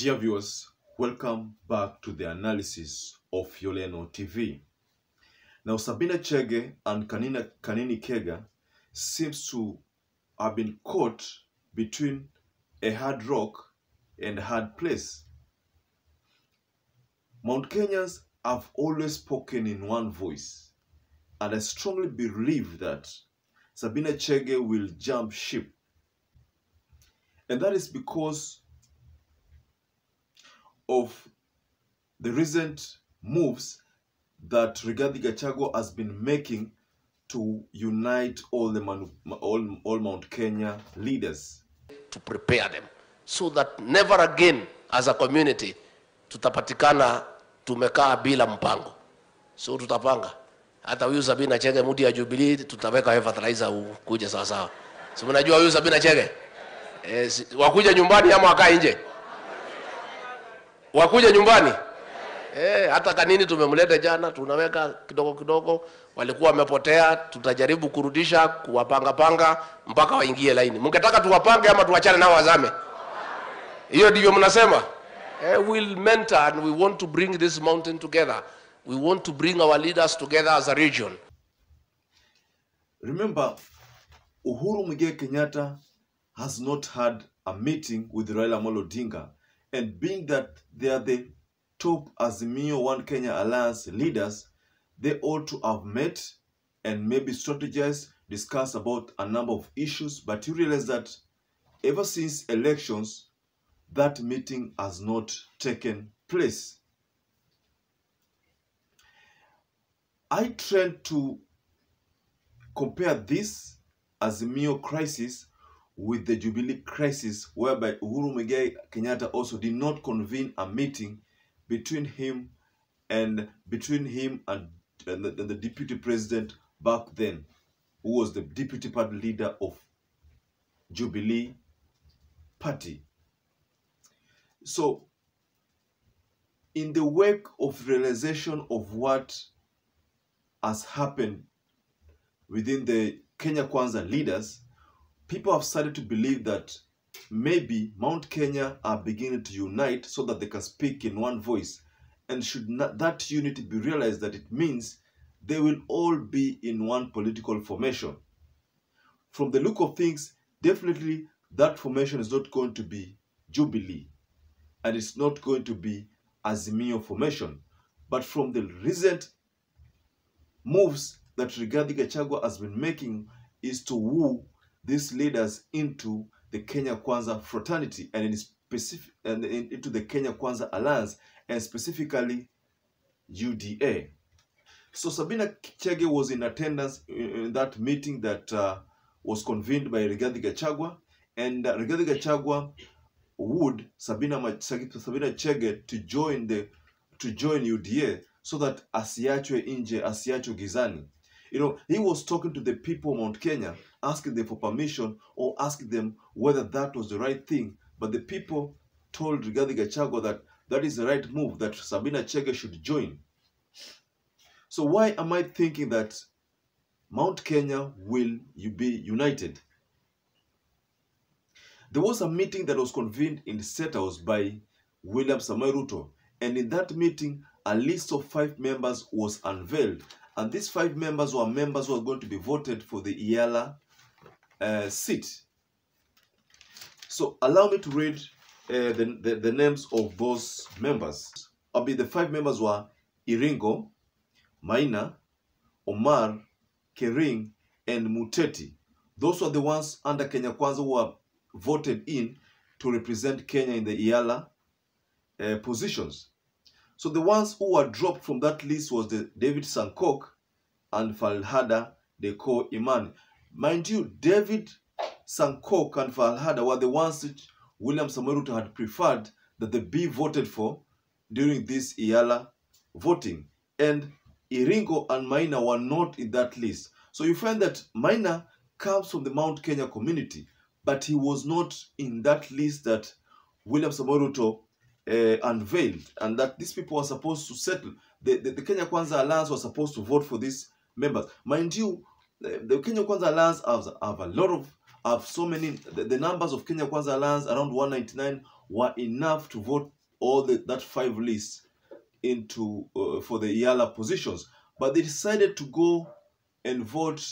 Dear viewers, welcome back to the analysis of Yoleno TV. Now, Sabina Chege and Kanina, Kanini Kega seems to have been caught between a hard rock and a hard place. Mount Kenyans have always spoken in one voice, and I strongly believe that Sabina Chege will jump ship. And that is because of the recent moves that Rigathi Gachagua has been making to unite all the Manu- all, all Mount Kenya leaders. to prepare them so that never again as a community tutapatikana tumekaa bila mpango. So tutapanga. Hata huyu Sabina Chege mudi ya Jubilee tutaweka wewe fertilizer kuja sawa sawa. Si mnajua huyu Sabina Chege? Eh, wakuja nyumbani ama wakaa nje wakuja nyumbani Eh, hata kanini tumemleta jana, tunaweka kidogo kidogo, walikuwa wamepotea, tutajaribu kurudisha kuwapanga panga mpaka waingie laini. Mngetaka tuwapange ama tuwachane nao wazame? Hiyo ndivyo mnasema? Eh, we'll mentor and we want to bring this mountain together. We want to bring our leaders together as a region. Remember, Uhuru Muigai Kenyatta has not had a meeting with Raila Amolo Odinga, and being that they are the top Azimio One Kenya Alliance leaders, they ought to have met and maybe strategize, discuss about a number of issues. But you realize that ever since elections, that meeting has not taken place. I tend to compare this Azimio crisis with the Jubilee crisis, whereby Uhuru Muigai Kenyatta also did not convene a meeting between him and between him and, and, the, and the deputy president back then, who was the deputy party leader of Jubilee Party. So, in the wake of realization of what has happened within the Kenya Kwanza leaders, people have started to believe that maybe Mount Kenya are beginning to unite so that they can speak in one voice. And should not, that unity be realized that it means they will all be in one political formation. From the look of things, definitely that formation is not going to be Jubilee and it's not going to be Azimio formation. But from the recent moves that Rigathi Gachagua has been making is to woo these leaders into the Kenya Kwanza fraternity and in specific and in- into the Kenya Kwanza alliance and specifically UDA. So Sabina Chege was in attendance in that meeting that uh, was convened by Rigathi Gachagua, and uh, Rigathi Gachagua would Sabina Sabina Chege to join the to join UDA so that asiachwe nje, asiachwe gizani. You know, he was talking to the people of Mount Kenya, asking them for permission or asking them whether that was the right thing. But the people told Rigathi Gachagua that that is the right move, that Sabina Chege should join. So why am I thinking that Mount Kenya will be united? There was a meeting that was convened in State House by William Samoei Ruto, and in that meeting, a list of five members was unveiled, and these five members were members who are going to be voted for the EALA uh, seat. So allow me to read uh, the, the, the names of those members. I'll be the five members were Iringo, Maina, Omar, Kering, and Muteti. Those were the ones under Kenya Kwanza who were voted in to represent Kenya in the EALA uh, positions. So the ones who were dropped from that list was the David Sankok and Falhada Deko Imani. Mind you, David Sankok and Falhada were the ones which William Samoei had preferred that the be voted for during this EALA voting. And Iringo and Maina were not in that list. So you find that Maina comes from the Mount Kenya community, but he was not in that list that William Samoei Ruto uh, unveiled, and that these people were supposed to settle. The, the, the Kenya Kwanza Alliance was supposed to vote for these members. Mind you, the, Kenya Kwanza Alliance has have a lot of have so many the, the numbers of Kenya Kwanza Alliance around 199 were enough to vote all the, that five lists into uh, for the EALA positions, but they decided to go and vote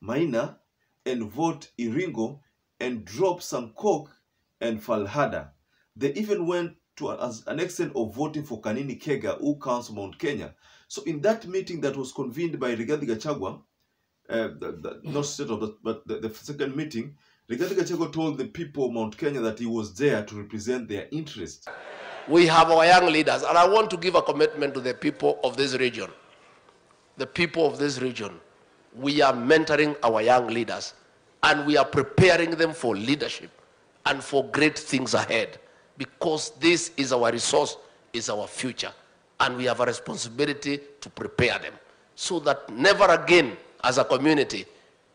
Maina and vote Iringo and drop Sankok and Falhada. They even went to an, extent of voting for Kanini Kega, who counts Mount Kenya. So in that meeting that was convened by Rigathi Gachagua, uh, the, the, not set of the, but the, the second meeting, Rigathi Gachagua told the people of Mount Kenya that he was there to represent their interests. We have our young leaders, and I want to give a commitment to the people of this region. The people of this region, we are mentoring our young leaders, and we are preparing them for leadership and for great things ahead, because this is our resource, is our future, and we have a responsibility to prepare them, so that never again, as a community,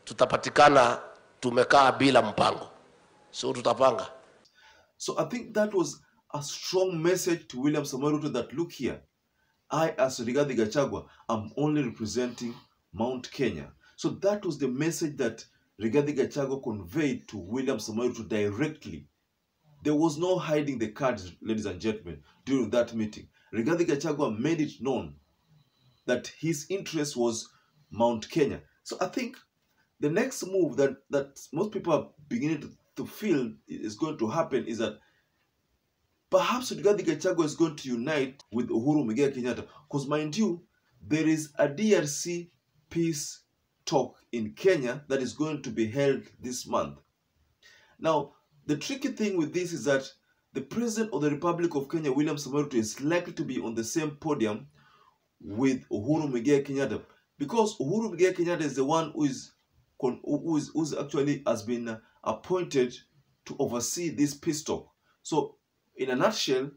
tutapatikana tumekaa bila mpango. So tutapanga. So I think that was a strong message to William Samoei Ruto that look here, I as Rigathi Gachagua am only representing Mount Kenya. So that was the message that Rigathi Gachagua conveyed to William Samoei Ruto directly. There was no hiding the cards, ladies and gentlemen, during that meeting. Rigathi Gachagua made it known that his interest was Mount Kenya. So I think the next move that, that most people are beginning to, to feel is going to happen is that perhaps Rigathi Gachagua is going to unite with Uhuru Muigai Kenyatta. Because mind you, there is a DRC peace talk in Kenya that is going to be held this month. Now, the tricky thing with this is that the President of the Republic of Kenya, William Samoei is likely to be on the same podium with Uhuru Muigai Kenyatta because Uhuru Muigai Kenyatta is the one who is, who is, who's actually has been appointed to oversee this peace talk. So, in a nutshell,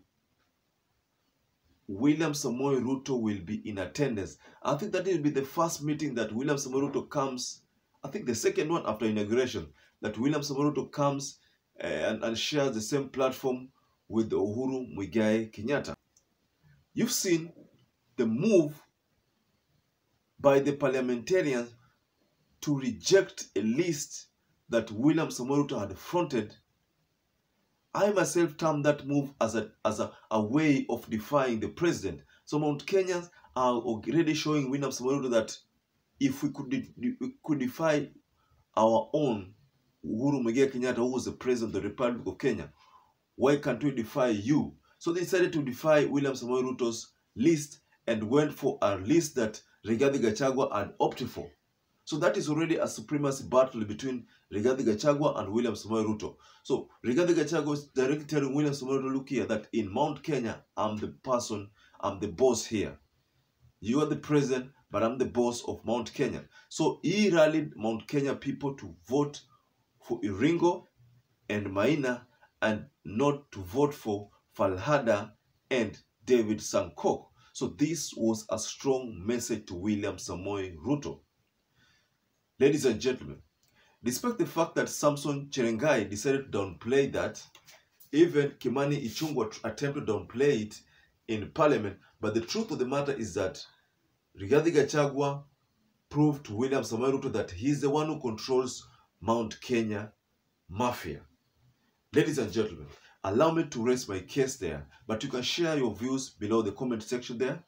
William Samoei Ruto will be in attendance. I think that will be the first meeting that William Samoei Ruto comes. I think the second one after inauguration that William Samoei Ruto comes uh, and, and shares the same platform with Uhuru Muigai Kenyatta. You've seen the move by the parliamentarians to reject a list that William Ruto had fronted. I myself term that move as a as a, a way of defying the president. So Mount Kenyans are already showing William Ruto that if we could de- we could defy our own Uhuru Muigai Kenyatta, who was the president of the Republic of Kenya, why can't we defy you? So they decided to defy William Samoei Ruto's list and went for a list that Rigathi Gachagua and opted for. So that is already a supremacy battle between Rigathi Gachagua and William Samoei Ruto. So Rigathi Gachagua is directly telling William Samoei Ruto, look here, that in Mount Kenya, I'm the person, I'm the boss here. You are the president, but I'm the boss of Mount Kenya. So he rallied Mount Kenya people to vote for Iringo and Maina and not to vote for Falhada and David Sankok. So this was a strong message to William Samoei Ruto. Ladies and gentlemen, despite the fact that Samson Cherargei decided to downplay that, even Kimani Ichung'wah attempted to downplay it in parliament, but the truth of the matter is that Rigathi Gachagua proved to William Samoei Ruto that he's the one who controls Mount Kenya mafia. Ladies and gentlemen, allow me to raise my case there, but you can share your views below the comment section there.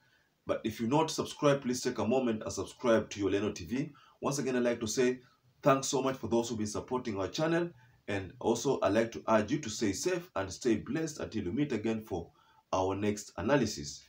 But if you're not subscribed, please take a moment and subscribe to Yoleno TV. Once again, I'd like to say thanks so much for those who've been supporting our channel. And also, I'd like to urge you to stay safe and stay blessed until we meet again for our next analysis.